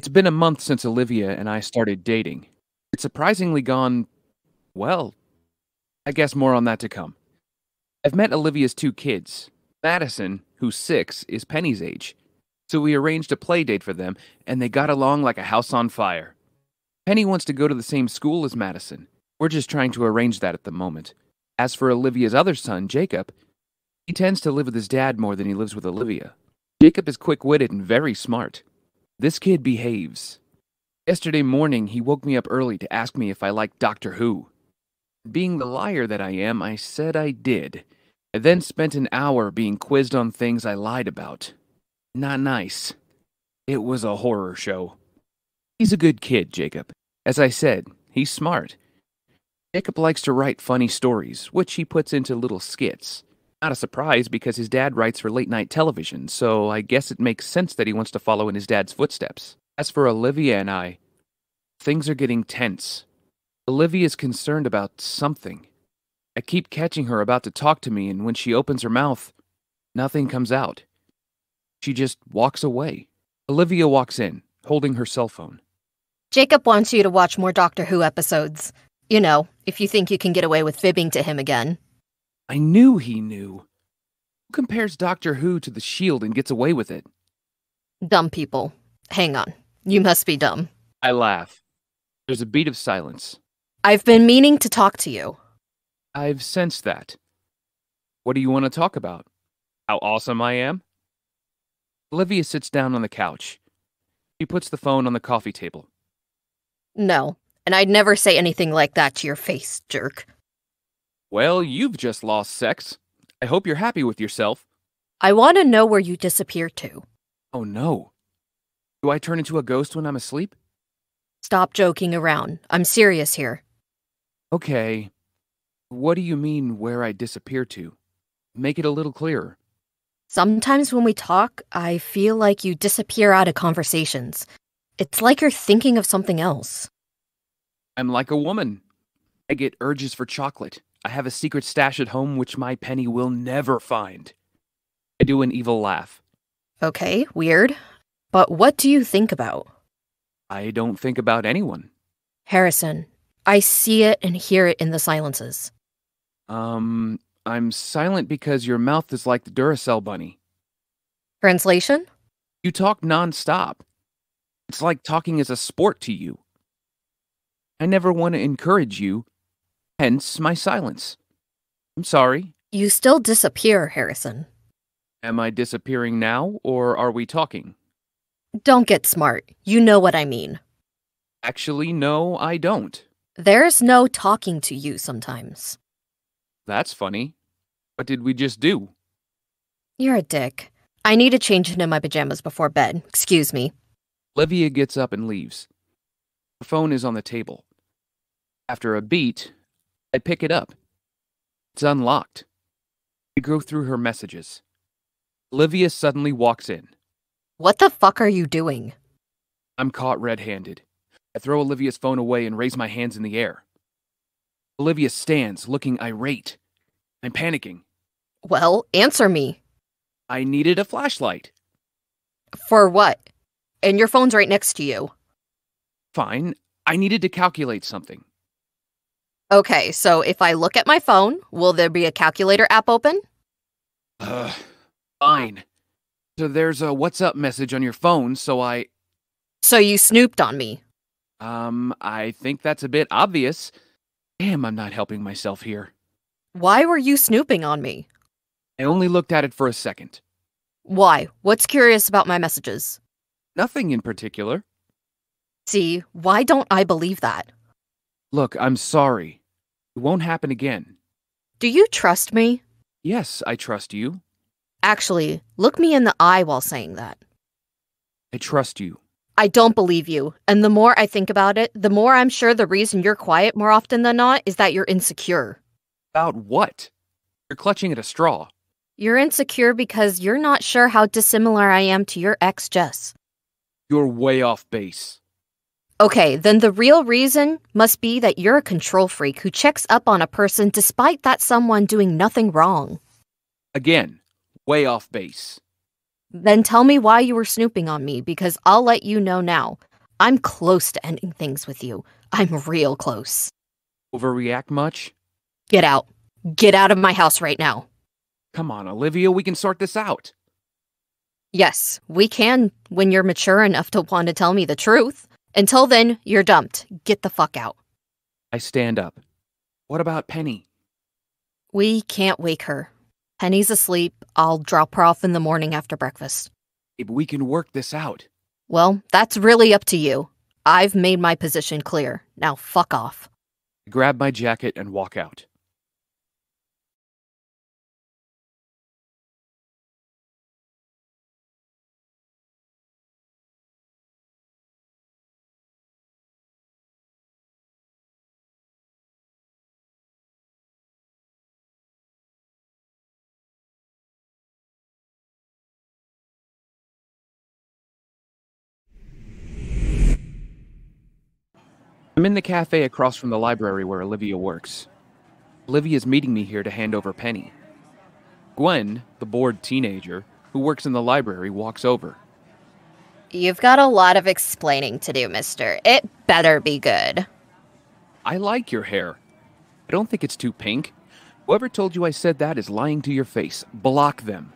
It's been a month since Olivia and I started dating. It's surprisingly gone, well, I guess more on that to come. I've met Olivia's two kids. Madison, who's six, is Penny's age. So we arranged a play date for them, and they got along like a house on fire. Penny wants to go to the same school as Madison. We're just trying to arrange that at the moment. As for Olivia's other son, Jacob, he tends to live with his dad more than he lives with Olivia. Jacob is quick witted and very smart. This kid behaves. Yesterday morning, he woke me up early to ask me if I liked Doctor Who. Being the liar that I am, I said I did. I then spent an hour being quizzed on things I lied about. Not nice. It was a horror show. He's a good kid, Jacob. As I said, he's smart. Jacob likes to write funny stories, which he puts into little skits. Not a surprise because his dad writes for late night television, so I guess it makes sense that he wants to follow in his dad's footsteps. As for Olivia and I, things are getting tense. Olivia is concerned about something. I keep catching her about to talk to me, and when she opens her mouth, nothing comes out. She just walks away. Olivia walks in, holding her cell phone. Jacob wants you to watch more Doctor Who episodes. You know, if you think you can get away with fibbing to him again. I knew he knew. Who compares Doctor Who to The Shield and gets away with it? Dumb people. Hang on. You must be dumb. I laugh. There's a beat of silence. I've been meaning to talk to you. I've sensed that. What do you want to talk about? How awesome I am? Olivia sits down on the couch. She puts the phone on the coffee table. No, and I'd never say anything like that to your face, jerk. Well, you've just lost sex. I hope you're happy with yourself. I want to know where you disappear to. Oh no. Do I turn into a ghost when I'm asleep? Stop joking around. I'm serious here. Okay. What do you mean where I disappear to? Make it a little clearer. Sometimes when we talk, I feel like you disappear out of conversations. It's like you're thinking of something else. I'm like a woman. I get urges for chocolate. I have a secret stash at home which my penny will never find. I do an evil laugh. Okay, weird. But what do you think about? I don't think about anyone. Harrison, I see it and hear it in the silences. Um, I'm silent because your mouth is like the Duracell bunny. Translation? You talk nonstop. It's like talking is a sport to you. I never want to encourage you, hence my silence. I'm sorry. You still disappear, Harrison. Am I disappearing now, or are we talking? Don't get smart. You know what I mean. Actually, no, I don't. There's no talking to you sometimes. That's funny. What did we just do? You're a dick. I need to change into my pajamas before bed. Excuse me. Olivia gets up and leaves. Her phone is on the table. After a beat, I pick it up. It's unlocked. I go through her messages. Olivia suddenly walks in. What the fuck are you doing? I'm caught red handed. I throw Olivia's phone away and raise my hands in the air. Olivia stands, looking irate. I'm panicking. Well, answer me. I needed a flashlight. For what? And your phone's right next to you. Fine. I needed to calculate something. Okay, so if I look at my phone, will there be a calculator app open? Ugh. Fine. So there's a WhatsApp message on your phone, so I. So you snooped on me. Um, I think that's a bit obvious. Damn, I'm not helping myself here. Why were you snooping on me? I only looked at it for a second. Why? What's curious about my messages? Nothing in particular. See, why don't I believe that? Look, I'm sorry. It won't happen again. Do you trust me? Yes, I trust you. Actually, look me in the eye while saying that. I trust you. I don't believe you. And the more I think about it, the more I'm sure the reason you're quiet more often than not is that you're insecure. About what? You're clutching at a straw. You're insecure because you're not sure how dissimilar I am to your ex, Jess. You're way off base. Okay, then the real reason must be that you're a control freak who checks up on a person despite that someone doing nothing wrong. Again, way off base. Then tell me why you were snooping on me because I'll let you know now. I'm close to ending things with you. I'm real close. Overreact much? Get out. Get out of my house right now. Come on, Olivia, we can sort this out. Yes, we can when you're mature enough to want to tell me the truth. Until then, you're dumped. Get the fuck out. I stand up. What about Penny? We can't wake her. Penny's asleep. I'll drop her off in the morning after breakfast. If we can work this out. Well, that's really up to you. I've made my position clear. Now fuck off. I grab my jacket and walk out. I'm in the cafe across from the library where Olivia works. Olivia's meeting me here to hand over Penny. Gwen, the bored teenager who works in the library, walks over. You've got a lot of explaining to do, mister. It better be good. I like your hair. I don't think it's too pink. Whoever told you I said that is lying to your face. Block them.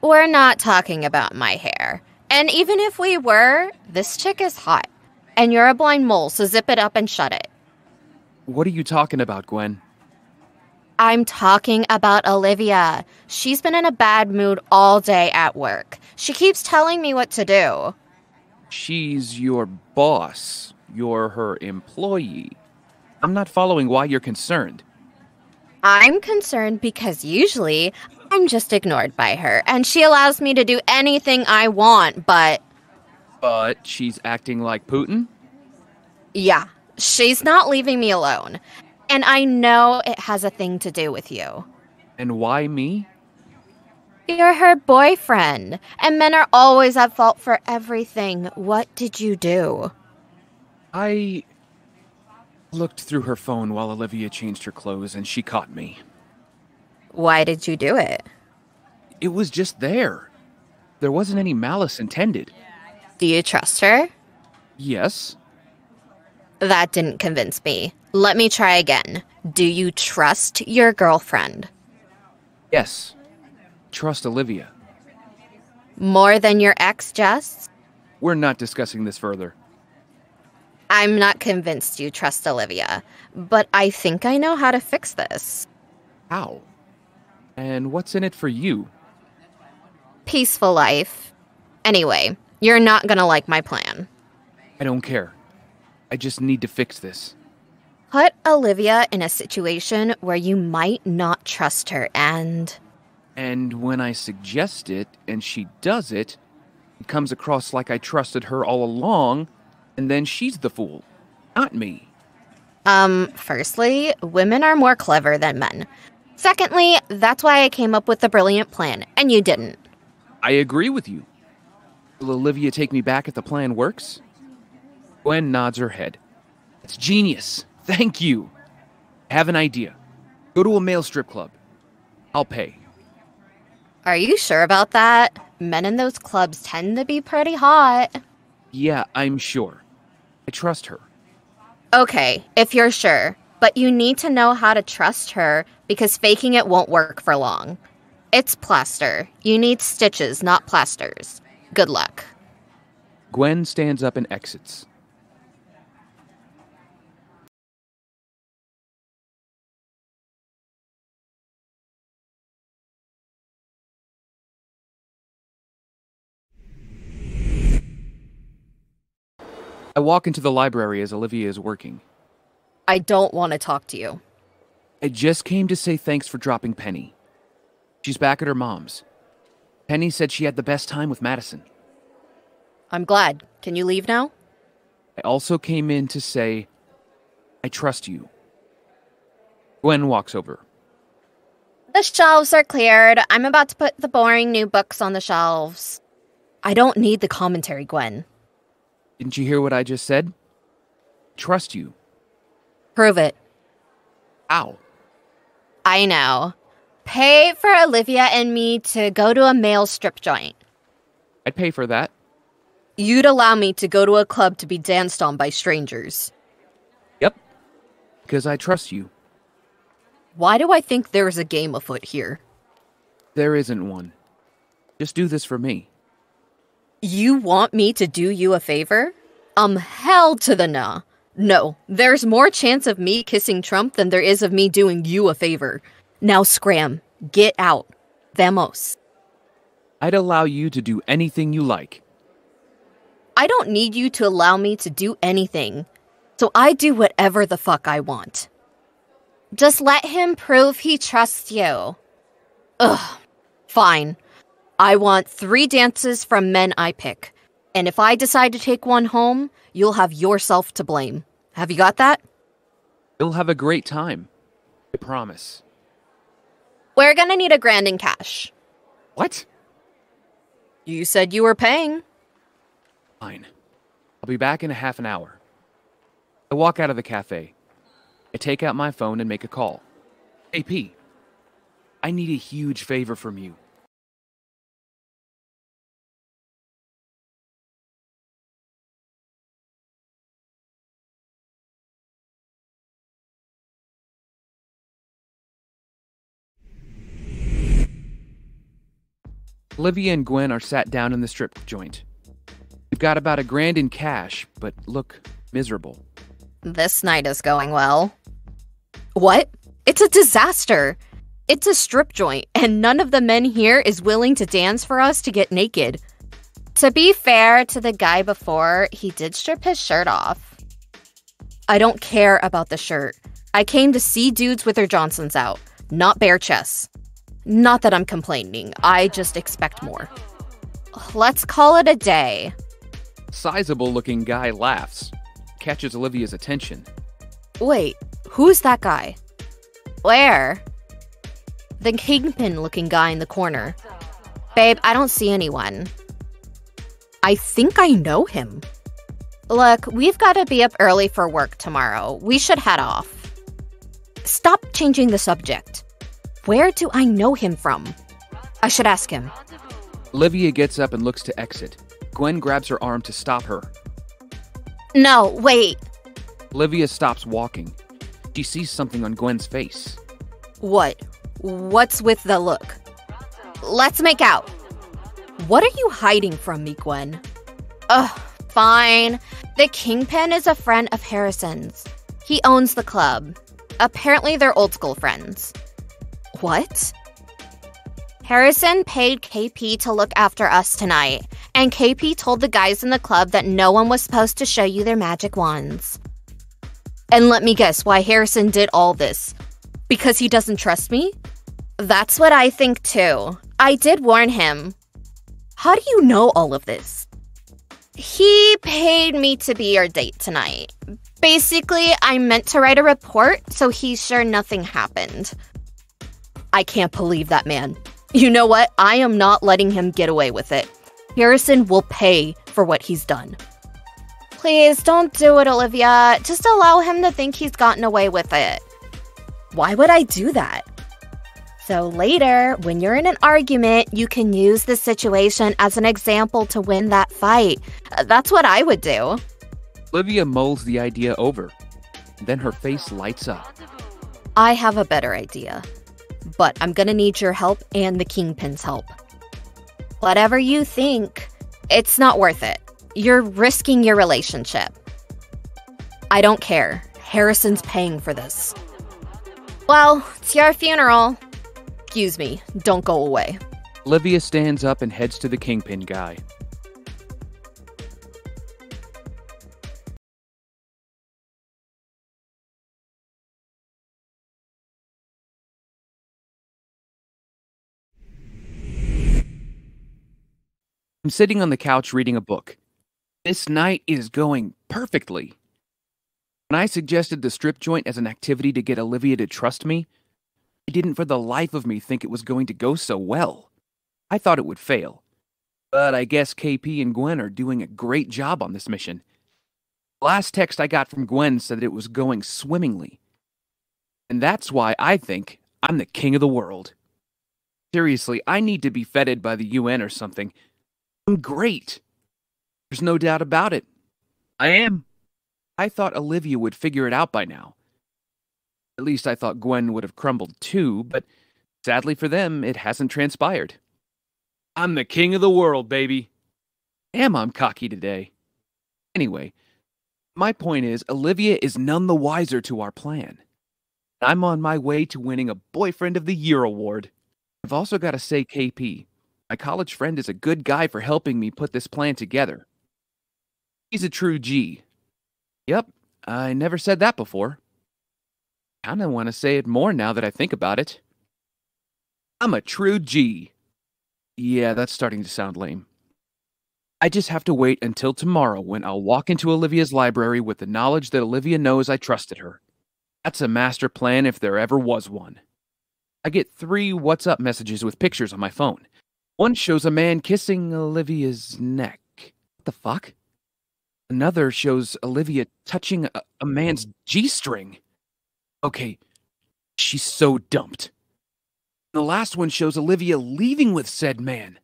We're not talking about my hair. And even if we were, this chick is hot. And you're a blind mole, so zip it up and shut it. What are you talking about, Gwen? I'm talking about Olivia. She's been in a bad mood all day at work. She keeps telling me what to do. She's your boss. You're her employee. I'm not following why you're concerned. I'm concerned because usually I'm just ignored by her and she allows me to do anything I want, but. But she's acting like Putin? Yeah, she's not leaving me alone. And I know it has a thing to do with you. And why me? You're her boyfriend, and men are always at fault for everything. What did you do? I looked through her phone while Olivia changed her clothes and she caught me. Why did you do it? It was just there. There wasn't any malice intended. Do you trust her? Yes. That didn't convince me. Let me try again. Do you trust your girlfriend? Yes. Trust Olivia. More than your ex, Jess? We're not discussing this further. I'm not convinced you trust Olivia, but I think I know how to fix this. How? And what's in it for you? Peaceful life. Anyway, you're not gonna like my plan. I don't care. I just need to fix this. Put Olivia in a situation where you might not trust her and. And when I suggest it and she does it, it comes across like I trusted her all along, and then she's the fool, not me. Um, firstly, women are more clever than men. Secondly, that's why I came up with the brilliant plan, and you didn't. I agree with you. Will Olivia take me back if the plan works? Gwen nods her head. It's genius. Thank you. I have an idea. Go to a male strip club. I'll pay. Are you sure about that? Men in those clubs tend to be pretty hot. Yeah, I'm sure. I trust her. Okay, if you're sure. But you need to know how to trust her because faking it won't work for long. It's plaster. You need stitches, not plasters. Good luck. Gwen stands up and exits. I walk into the library as Olivia is working. I don't want to talk to you. I just came to say thanks for dropping Penny. She's back at her mom's. Penny said she had the best time with Madison. I'm glad. Can you leave now? I also came in to say, I trust you. Gwen walks over. The shelves are cleared. I'm about to put the boring new books on the shelves. I don't need the commentary, Gwen. Didn't you hear what I just said? Trust you. Prove it. Ow. I know. Pay for Olivia and me to go to a male strip joint. I'd pay for that. You'd allow me to go to a club to be danced on by strangers. Yep. Because I trust you. Why do I think there's a game afoot here? There isn't one. Just do this for me. You want me to do you a favor? Um, hell to the nah. No, there's more chance of me kissing Trump than there is of me doing you a favor. Now scram. Get out. Vamos. I'd allow you to do anything you like. I don't need you to allow me to do anything. So I do whatever the fuck I want. Just let him prove he trusts you. Ugh. Fine. I want three dances from men I pick. And if I decide to take one home, you'll have yourself to blame. Have you got that? You'll have a great time. I promise. We're gonna need a grand in cash. What? You said you were paying. Fine. I'll be back in a half an hour. I walk out of the cafe. I take out my phone and make a call. KP, I need a huge favor from you. Olivia and Gwen are sat down in the strip joint. We've got about a grand in cash, but look miserable. This night is going well. What? It's a disaster. It's a strip joint, and none of the men here is willing to dance for us to get naked. To be fair to the guy before, he did strip his shirt off. I don't care about the shirt. I came to see dudes with their Johnsons out, not bare chests. Not that I'm complaining, I just expect more. Let's call it a day. Sizable looking guy laughs, catches Olivia's attention. Wait, who's that guy? Where? The kingpin looking guy in the corner. Babe, I don't see anyone. I think I know him. Look, we've got to be up early for work tomorrow. We should head off. Stop changing the subject. Where do I know him from? I should ask him. Olivia gets up and looks to exit. Gwen grabs her arm to stop her. No, wait. Olivia stops walking. She sees something on Gwen's face. What? What's with the look? Let's make out. What are you hiding from me, Gwen? Ugh, fine. The Kingpin is a friend of Harrison's. He owns the club. Apparently, they're old school friends. What? Harrison paid KP to look after us tonight, and KP told the guys in the club that no one was supposed to show you their magic wands. And let me guess why Harrison did all this. Because he doesn't trust me? That's what I think too. I did warn him. How do you know all of this? He paid me to be your date tonight. Basically, I meant to write a report, so he's sure nothing happened. I can't believe that man. You know what? I am not letting him get away with it. Harrison will pay for what he's done. Please don't do it, Olivia. Just allow him to think he's gotten away with it. Why would I do that? So later, when you're in an argument, you can use the situation as an example to win that fight. Uh, That's what I would do. Olivia mulls the idea over. Then her face lights up. I have a better idea. But I'm gonna need your help and the Kingpin's help. Whatever you think, it's not worth it. You're risking your relationship. I don't care. Harrison's paying for this. Well, it's your funeral. Excuse me, don't go away. Olivia stands up and heads to the kingpin guy. I'm sitting on the couch reading a book. This night is going perfectly. When I suggested the strip joint as an activity to get Olivia to trust me, I didn't for the life of me think it was going to go so well. I thought it would fail. But I guess KP and Gwen are doing a great job on this mission. The last text I got from Gwen said that it was going swimmingly. And that's why I think I'm the king of the world. Seriously, I need to be feted by the UN or something. I'm great. There's no doubt about it. I am. I thought Olivia would figure it out by now. At least I thought Gwen would have crumbled too, but sadly for them, it hasn't transpired. I'm the king of the world, baby. Damn, I'm cocky today. Anyway, my point is, Olivia is none the wiser to our plan. I'm on my way to winning a Boyfriend of the Year award. I've also got to say, KP, my college friend is a good guy for helping me put this plan together. He's a true G. Yep, I never said that before. Kinda want to say it more now that I think about it. I'm a true G. Yeah, that's starting to sound lame. I just have to wait until tomorrow when I'll walk into Olivia's library with the knowledge that Olivia knows I trusted her. That's a master plan if there ever was one. I get three WhatsApp messages with pictures on my phone. One shows a man kissing Olivia's neck. What the fuck? Another shows Olivia touching a, a man's mm. G string. Okay, she's so dumped. The last one shows Olivia leaving with said man.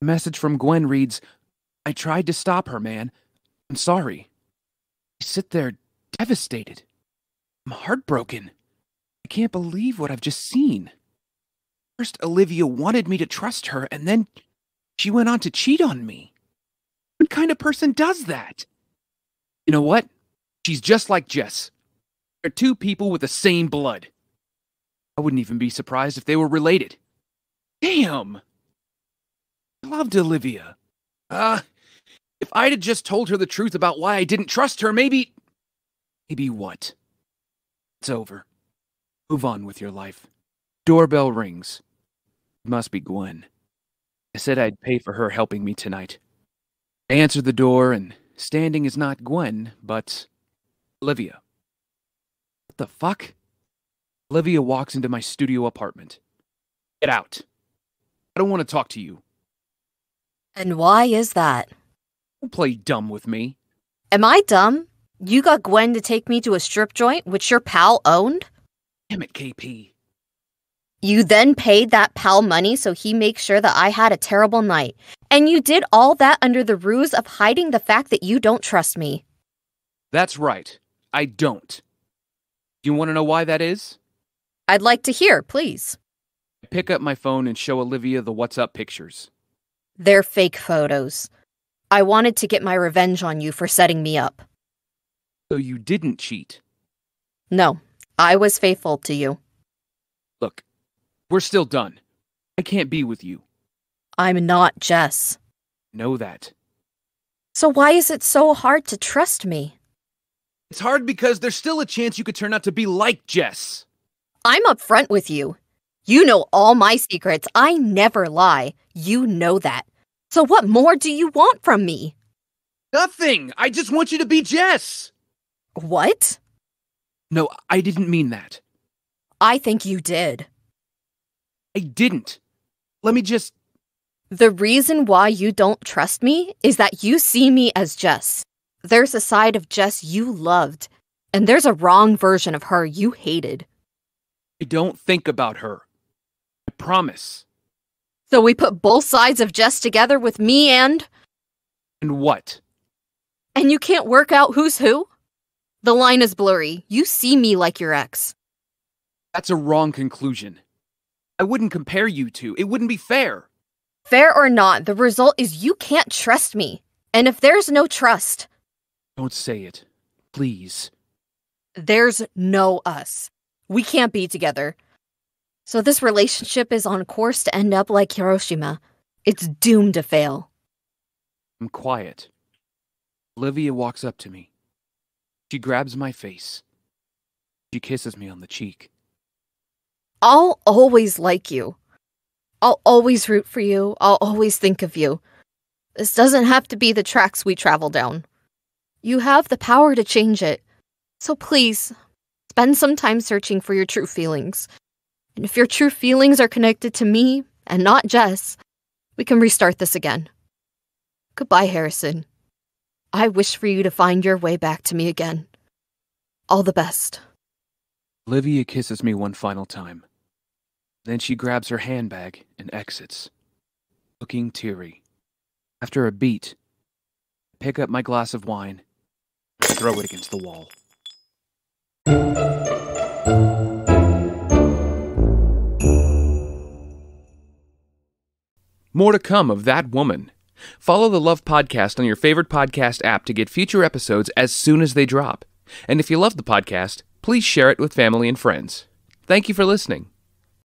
The message from Gwen reads I tried to stop her, man. I'm sorry. I sit there devastated. I'm heartbroken. I can't believe what I've just seen. First, Olivia wanted me to trust her, and then she went on to cheat on me. What kind of person does that? You know what? She's just like Jess. They're two people with the same blood. I wouldn't even be surprised if they were related. Damn! I loved Olivia. Ah, uh, if I'd have just told her the truth about why I didn't trust her, maybe. Maybe what? It's over. Move on with your life. Doorbell rings. It must be Gwen. I said I'd pay for her helping me tonight. I answer the door, and standing is not Gwen, but Olivia. What the fuck? Olivia walks into my studio apartment. Get out. I don't want to talk to you. And why is that? Don't play dumb with me. Am I dumb? You got Gwen to take me to a strip joint which your pal owned? Damn it, KP. You then paid that pal money so he makes sure that I had a terrible night. And you did all that under the ruse of hiding the fact that you don't trust me. That's right. I don't. Do you want to know why that is? I'd like to hear, please. I pick up my phone and show Olivia the WhatsApp pictures. They're fake photos. I wanted to get my revenge on you for setting me up. So you didn't cheat? No, I was faithful to you. Look, we're still done. I can't be with you. I'm not Jess. Know that. So why is it so hard to trust me? It's hard because there's still a chance you could turn out to be like Jess. I'm upfront with you. You know all my secrets. I never lie. You know that. So what more do you want from me? Nothing. I just want you to be Jess. What? No, I didn't mean that. I think you did. I didn't. Let me just. The reason why you don't trust me is that you see me as Jess. There's a side of Jess you loved, and there's a wrong version of her you hated. I don't think about her. I promise. So we put both sides of Jess together with me and. And what? And you can't work out who's who? The line is blurry. You see me like your ex. That's a wrong conclusion. I wouldn't compare you two. It wouldn't be fair. Fair or not, the result is you can't trust me. And if there's no trust. Don't say it. Please. There's no us. We can't be together. So this relationship is on course to end up like Hiroshima. It's doomed to fail. I'm quiet. Olivia walks up to me. She grabs my face. She kisses me on the cheek. I'll always like you. I'll always root for you. I'll always think of you. This doesn't have to be the tracks we travel down. You have the power to change it. So please, spend some time searching for your true feelings. And if your true feelings are connected to me and not Jess, we can restart this again. Goodbye, Harrison. I wish for you to find your way back to me again. All the best. Olivia kisses me one final time. Then she grabs her handbag and exits, looking teary. After a beat, pick up my glass of wine, and throw it against the wall. More to come of that woman. Follow the Love Podcast on your favorite podcast app to get future episodes as soon as they drop. And if you love the podcast, please share it with family and friends. Thank you for listening.